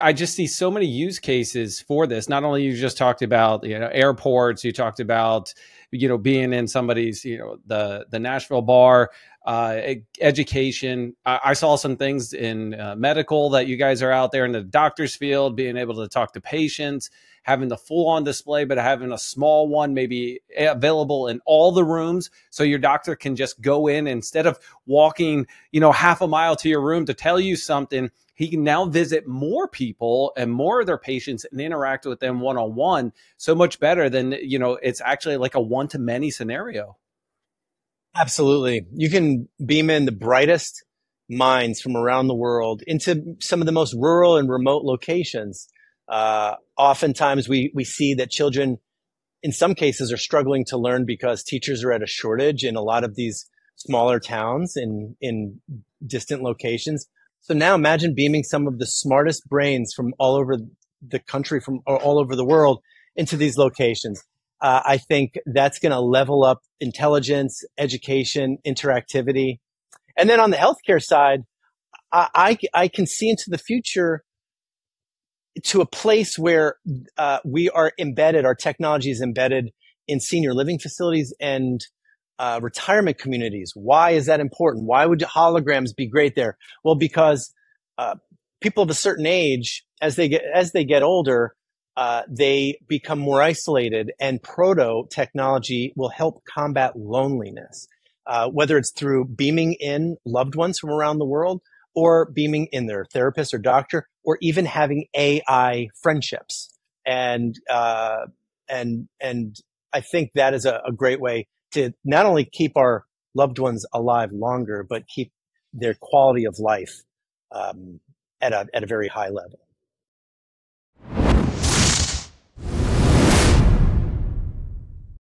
I just see so many use cases for this. Not only you just talked about you know airports, you talked about you know being in somebody's you know the the Nashville bar, uh, education. I, I, saw some things in uh, medical that you guys are out there in the doctor's field, being able to talk to patients, having the full on display, but having a small one maybe available in all the rooms, so your doctor can just go in instead of walking you know half a mile to your room to tell you something he can now visit more people and more of their patients and interact with them one on one so much better than, you know, it's actually like a one to many scenario. Absolutely. You can beam in the brightest minds from around the world into some of the most rural and remote locations. Uh, oftentimes we, we see that children in some cases are struggling to learn because teachers are at a shortage in a lot of these smaller towns in, in distant locations. So now imagine beaming some of the smartest brains from all over the country, from all over the world into these locations. Uh, I think that's going to level up intelligence, education, interactivity. And then on the healthcare side, I, I, I can see into the future to a place where uh, we are embedded, our technology is embedded in senior living facilities and uh, retirement communities. Why is that important? Why would holograms be great there? Well, because uh, people of a certain age, as they get as they get older, uh, they become more isolated, and proto technology will help combat loneliness. Uh, whether it's through beaming in loved ones from around the world, or beaming in their therapist or doctor, or even having AI friendships, and uh, and and I think that is a, a great way to not only keep our loved ones alive longer, but keep their quality of life um, at a at a very high level.